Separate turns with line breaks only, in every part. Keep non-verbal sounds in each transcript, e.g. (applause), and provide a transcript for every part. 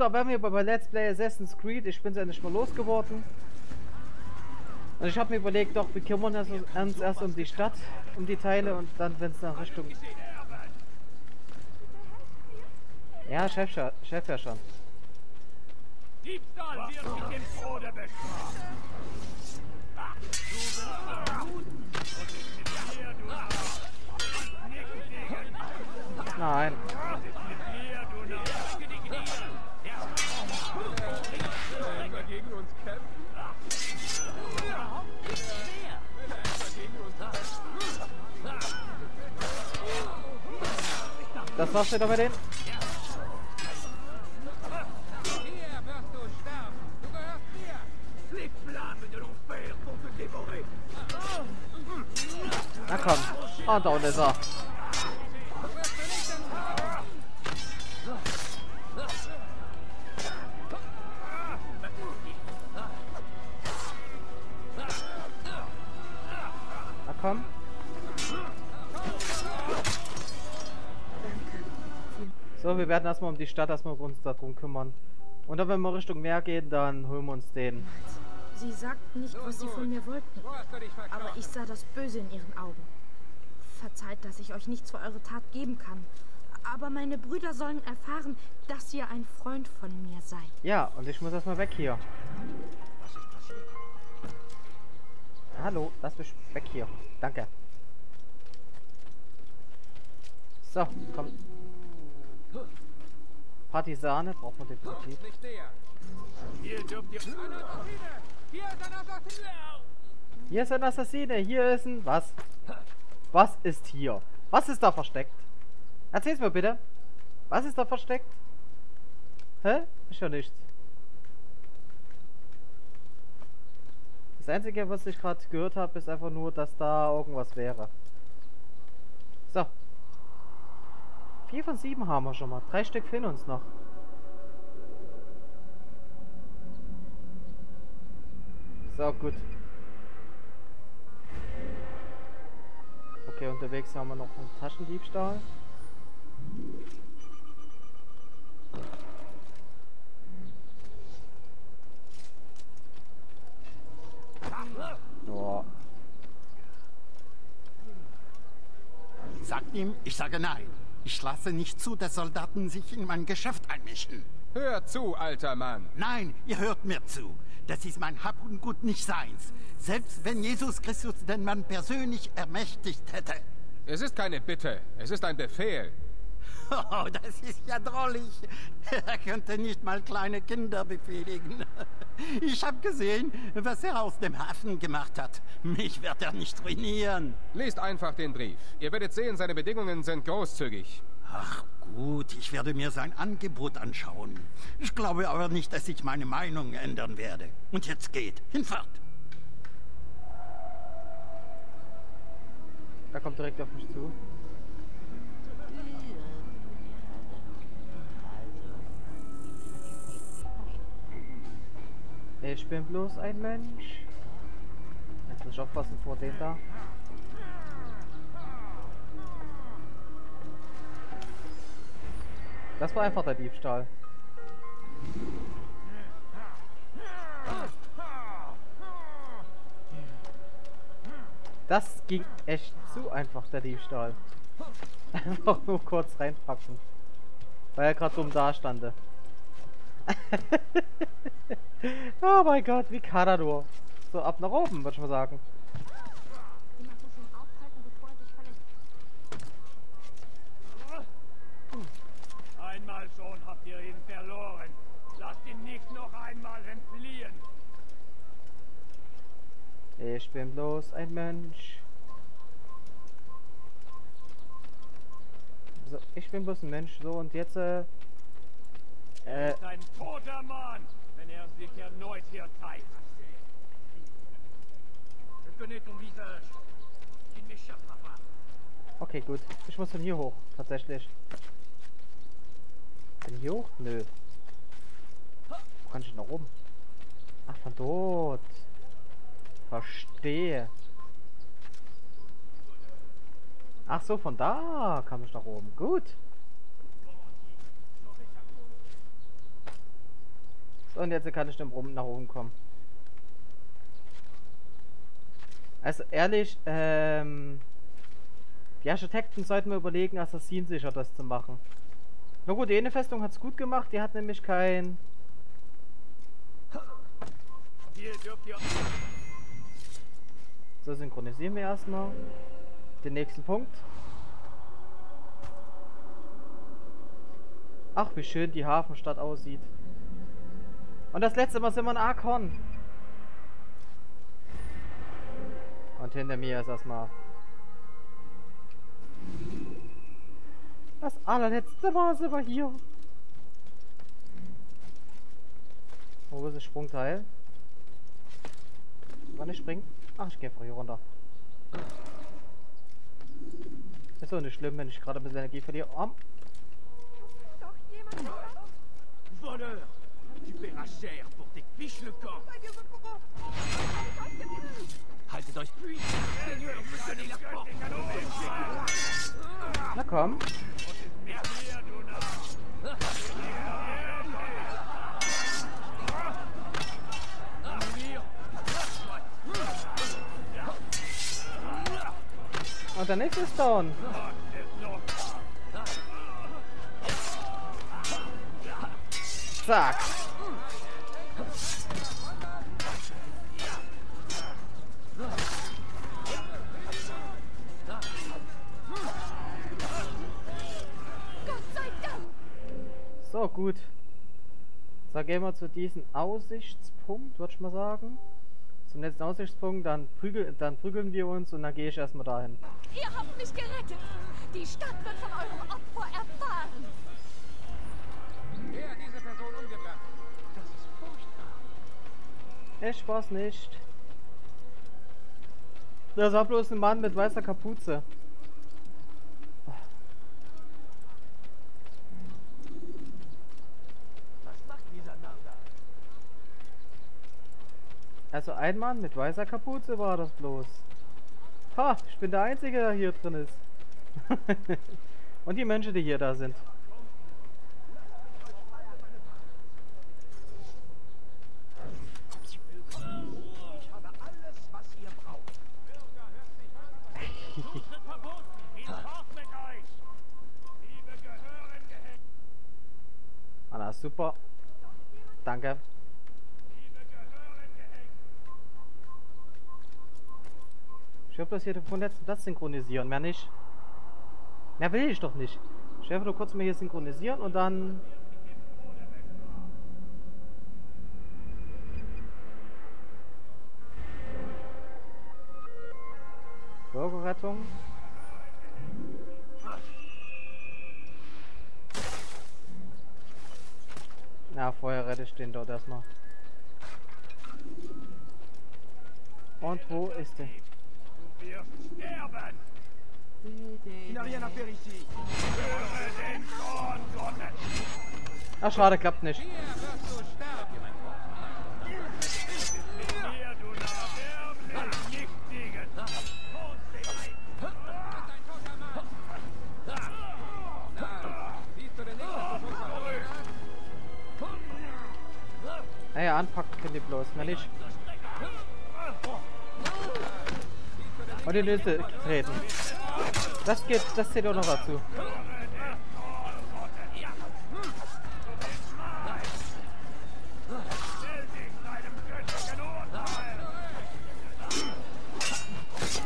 da wären wir bei Let's Play Assassin's Creed. Ich bin es endlich mal losgeworden. Und ich habe mir überlegt, doch, wir kümmern uns erst um die Stadt, um die Teile und dann, wenn es nach Richtung... Ja, Chef, Chef ja schon. Diebstahl wird mit dem Tode bestraft. Nein. Das war's wieder bei denen. Na komm. Ah, da unten ist er. So, wir werden erstmal um die Stadt erstmal uns darum kümmern. Und dann, wenn wir Richtung Meer gehen, dann holen wir uns den.
Sie sagten nicht, was Sie von mir wollten. Aber ich sah das Böse in Ihren Augen. Verzeiht, dass ich euch nichts für eure Tat geben kann. Aber meine Brüder sollen erfahren, dass ihr ein Freund von mir seid.
Ja, und ich muss erstmal weg hier. Hallo, lass mich weg hier. Danke. So, komm. Partisane braucht man definitiv. Hier ist ein Assassine. Hier ist ein... Was? Was ist hier? Was ist da versteckt? Erzähl's mir bitte. Was ist da versteckt? Hä? Ist ja nichts. Das Einzige, was ich gerade gehört habe, ist einfach nur, dass da irgendwas wäre. So. Vier von sieben haben wir schon mal. Drei Stück fehlen uns noch. So, gut. Okay, unterwegs haben wir noch einen Taschendiebstahl.
Oh. Sagt ihm, ich sage nein. Ich lasse nicht zu, dass Soldaten sich in mein Geschäft einmischen.
Hör zu, alter Mann.
Nein, ihr hört mir zu. Das ist mein Hab und Gut nicht seins. Selbst wenn Jesus Christus den Mann persönlich ermächtigt hätte.
Es ist keine Bitte, es ist ein Befehl.
Oh, das ist ja drollig. Er könnte nicht mal kleine Kinder befehligen. Ich habe gesehen, was er aus dem Hafen gemacht hat. Mich wird er nicht ruinieren.
Lest einfach den Brief. Ihr werdet sehen, seine Bedingungen sind großzügig.
Ach gut, ich werde mir sein Angebot anschauen. Ich glaube aber nicht, dass ich meine Meinung ändern werde. Und jetzt geht, hinfort.
Er kommt direkt auf mich zu. Ich bin bloß ein Mensch. Jetzt muss ich aufpassen vor dem da. Das war einfach der Diebstahl. Das ging echt zu einfach, der Diebstahl. (laughs) Einfach nur kurz reinpacken. Weil er gerade dumm da stande. (laughs) oh mein Gott, wie kann er nur? So, ab nach oben, würde ich mal sagen.
Einmal schon habt ihr ihn verloren. Lasst ihn nicht noch einmal entfliehen.
Ich bin bloß ein Mensch. So, ich bin bloß ein Mensch. So, und jetzt, äh...
Ist ein toter Mann, wenn er sich erneut hier zeigt.
Okay, gut. Ich muss von hier hoch, tatsächlich. Von hier hoch? Nö. Wo kann ich nach oben? Ach, von dort. Verstehe. Ach so, von da kam ich nach oben. Gut. So, und jetzt kann ich dann rum nach oben kommen. Also ehrlich, ähm, die Architekten sollten mir überlegen, assassinsicher das zu machen. Na gut, die eine Festung hat es gut gemacht, die hat nämlich kein... So, synchronisieren wir erstmal den nächsten Punkt. Ach, wie schön die Hafenstadt aussieht. Und das letzte Mal sind wir in Arkon. Und hinter mir ist erstmal das allerletzte Mal sind wir hier. Wo ist das Sprungteil? Wann ich springen? Ach, ich gehe einfach hier runter. Ist doch nicht schlimm, wenn ich gerade ein bisschen Energie verliere. Oh.
Voleur Tu paieras cher pour tes fiches le camp
Haltet euch.
Seigneur, me donnez la porte
Na komm. Und der nächste ist down. Zack. So, gut. So, gehen wir zu diesem Aussichtspunkt, würde ich mal sagen. Zum letzten Aussichtspunkt, dann, prügel, dann prügeln wir uns und dann gehe ich erstmal dahin.
Ihr habt mich gerettet! Die Stadt wird von eurem Opfer erfahren!
Wer hat diese Person umgebracht? Das ist furchtbar.
Ich war's nicht. Das war bloß ein Mann mit weißer Kapuze.
Was macht dieser Narr da?
Also ein Mann mit weißer Kapuze war das bloß. Ha, ich bin der Einzige, der hier drin ist. (laughs) Und die Menschen, die hier da sind.
Ich habe alles, was ihr braucht. Zutritt verboten. Geht fort mit euch. Liebe gehören gehängt.
Anna, super. Danke.
Liebe gehören gehängt.
Hoffe, dass hier von letzten Platz synchronisieren. Mehr nicht. Mehr will ich doch nicht. Ich will einfach nur kurz mal hier synchronisieren und dann. Bürgerrettung. Na, vorher rette ich den dort erstmal. Und wo ist der?
Wirst sterben.
Il n'a rien à faire ici.
Höre den Zorn Gottes.
Ach, schade, klappt nicht. Naja, anpacken können die bloß, mehr nicht. Und die Nüsse treten. Das geht, das zählt auch noch dazu.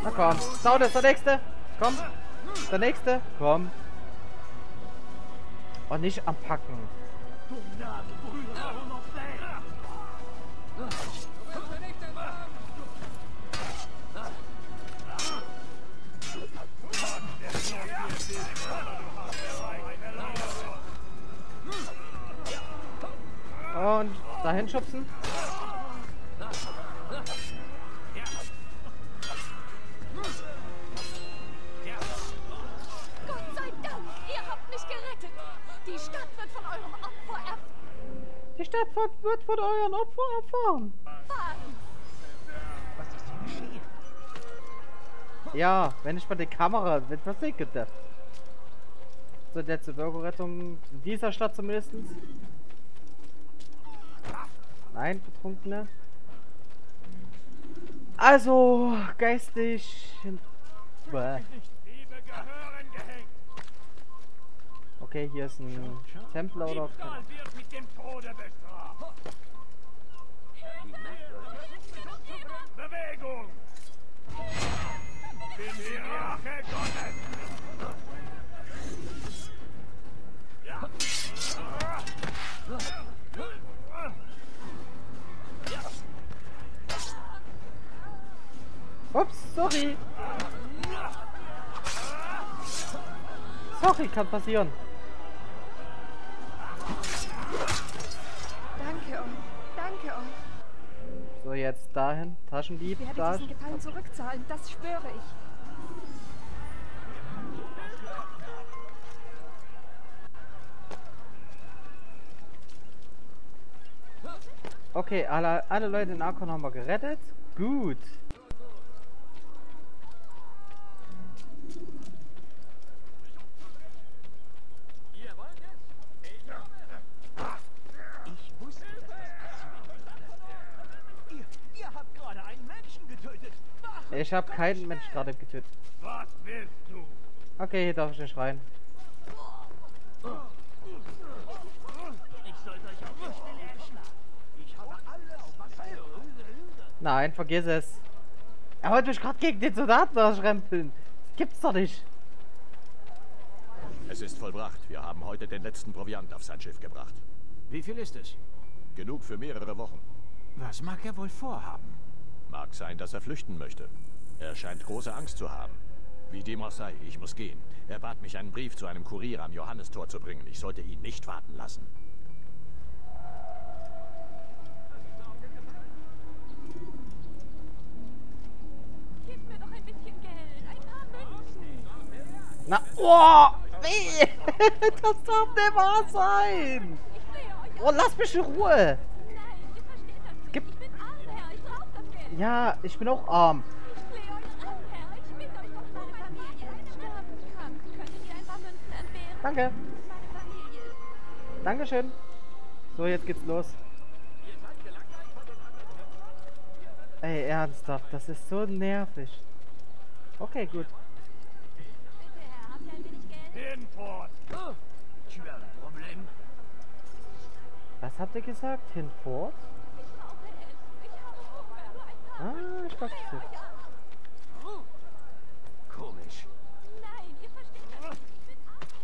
Na komm, sau, das ist der nächste. Komm, der nächste. Komm. Und nicht am Packen.
Du Narr,
Und dahin schubsen.
Gott sei Dank! Ihr habt mich gerettet! Die Stadt wird von eurem Opfer
Die Stadt wird- wird von euren Opfer erfahren.
erfahren!
Was ist hier geschehen?
Ja, wenn ich mal die Kamera wird versickert. So, letzte Bürgerrettung in dieser Stadt zumindest. Nein, Betrunkene. Also, geistig... Okay, hier ist ein Templer oder...
Bewegung! Bin die Rache Gottes!
Ups, sorry. Sorry, kann passieren.
Danke euch. Danke euch.
So, jetzt dahin. Taschendieb,
Ich werde
da.
diesen Gefallen zurückzahlen, das schwöre ich.
Okay, alle, alle Leute in Arkon haben wir gerettet. Gut.
Ich wusste, dass das passieren würde. Ihr, ihr habt gerade einen Menschen getötet. Wache!
Ich habe keinen Mensch gerade getötet.
Was willst du?
Okay, hier darf ich nicht rein.
Ich sollte euch auf die Stelle erschlagen. Ich habe alle auf Wasser
Nein, vergiss es. Er wollte mich gerade gegen den Soldaten erschrempeln. Das gibt's doch nicht.
Es ist vollbracht. Wir haben heute den letzten Proviant auf sein Schiff gebracht.
Wie viel ist es?
Genug für mehrere Wochen.
Was mag er wohl vorhaben?
Mag sein, dass er flüchten möchte. Er scheint große Angst zu haben. Wie dem auch sei, ich muss gehen. Er bat mich, einen Brief zu einem Kurier am Johannistor zu bringen. Ich sollte ihn nicht warten lassen.
Gib mir doch ein bisschen Geld, ein paar Münzen.
Na, oh, nee, (laughs) das darf nicht wahr sein. Oh, lass mich in Ruhe.
Nein, ihr versteht das nicht.
Gib-
Ich bin arm, Herr. Ich brauche das Geld.
Ja, ich bin auch arm. Danke. Dankeschön. So, jetzt geht's los. Ey, ernsthaft, das ist so nervig. Okay, gut.
Hinfort!
Was habt ihr gesagt? Hinfort?
Ich brauche es. Ich habe Hunger. Nur ein paar
Ah, ich dachte.
Komisch.
Nein, ihr versteht das nicht. Ich bin arm.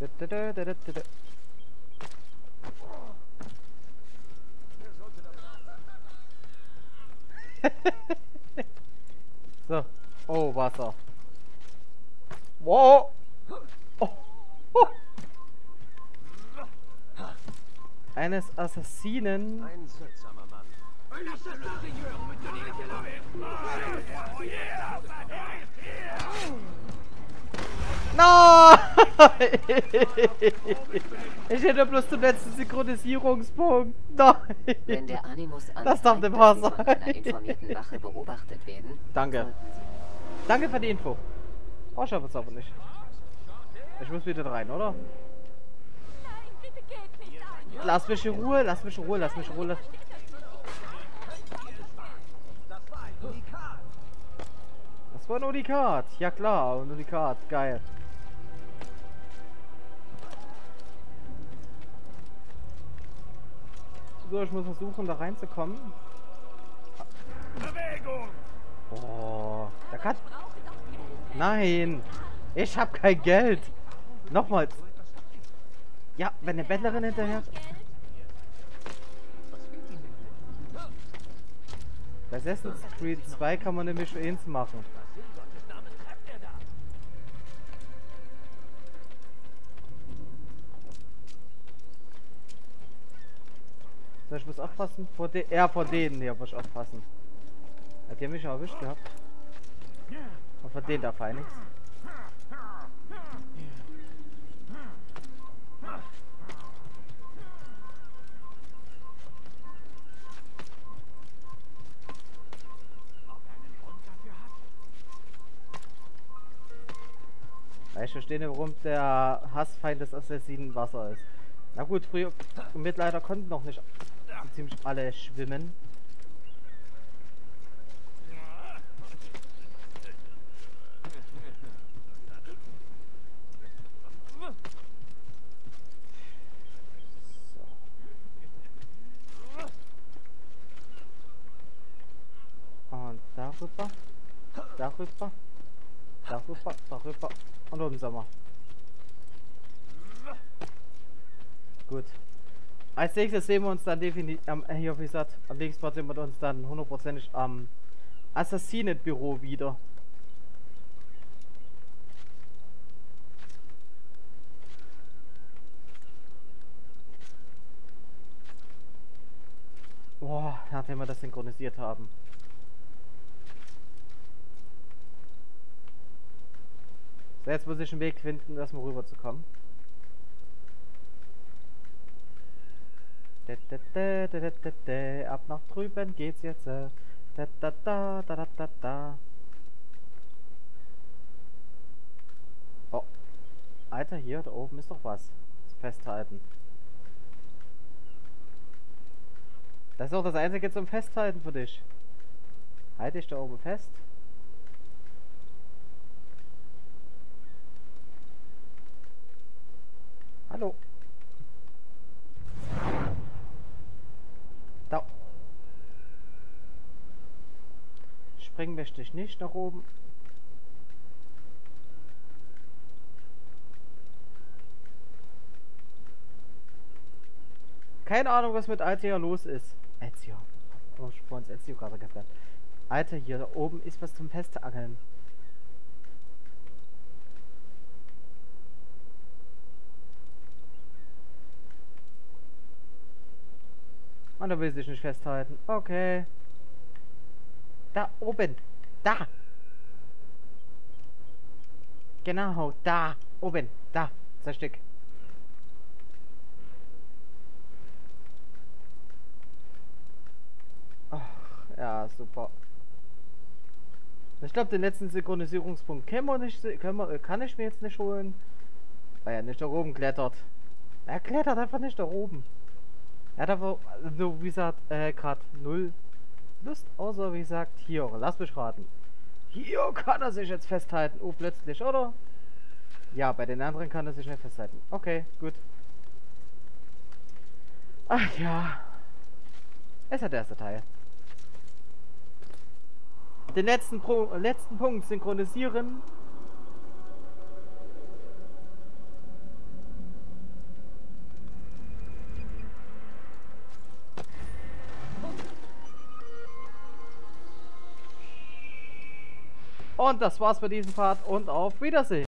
Da, da, da, da, da, da. so. Oh, Wasser. Wow. Oh. Oh. Eines Assassinen.
Ein seltsamer Mann.
Nein! Ich hätte bloß zum letzten Synchronisierungspunkt. Nein!
Wenn der Animus
Das darf nicht wahr sein.
einer informierten Wache beobachtet werden,
Danke. Danke für die Info. Oh, ich es aber nicht. Ich muss wieder rein, oder? Lass mich in Ruhe, lass mich in Ruhe, lass mich in Ruhe. Lass... Das war ein Unikat. Ja klar, ein Unikat. Geil. So, ich muss versuchen, da reinzukommen.
Bewegung!
Oh, da kann... Nein! Ich hab kein Geld! Nochmals! Ja, wenn eine Bettlerin hinterher... Bei Assassin's Creed 2 kann man nämlich eins machen. So, ich muss aufpassen. Vor de ja, vor denen hier muss ich aufpassen. Hat der mich erwischt gehabt? Aber vor denen darf er nichts. Ich verstehe nicht, warum der Hassfeind des Assassinen Wasser ist. Na gut, früher im Mittelalter konnten noch nicht ziemlich alle schwimmen. Und darüber, darüber, darüber, darüber und oben sind wir. Gut. Als nächstes sehen wir uns dann definitiv, ähm, hier wie gesagt, am nächsten Mal sehen wir uns dann hundertprozentig am Assassinenbüro wieder. Boah, nachdem wir das synchronisiert haben. So, jetzt muss ich einen Weg finden, erstmal da, da, da. Ab nach drüben geht's jetzt. äh. Da, da, da, da, da, da. Oh. Alter, hier, da oben ist doch was. Zu festhalten. Das ist doch das einzige zum Festhalten für dich. Halte ich da oben fest. Hallo. Da. Springen möchte ich nicht nach oben. Keine Ahnung, was mit Alter hier los ist. Ezio. Oh, ich vor uns Ezio gerade gesagt. Alter, hier oben ist was zum Festeangeln. Und da will sich nicht festhalten. Okay. Da oben. Da. Genau, da. Oben. Da. Zwei Stück. Ach, ja, super. Ich glaube, den letzten Synchronisierungspunkt können wir nicht, können wir, äh, kann ich mir jetzt nicht holen. Weil er nicht da oben klettert. Er klettert einfach nicht da oben. Er hat aber, so wie gesagt, äh, gerade null Lust, außer wie gesagt, hier, lass mich raten. Hier kann er sich jetzt festhalten. Oh, plötzlich, oder? Ja, bei den anderen kann er sich nicht festhalten. Okay, gut. Ach ja. Es hat der erste Teil. Den letzten, Pro letzten Punkt synchronisieren. Und das war's für diesen Part und auf Wiedersehen.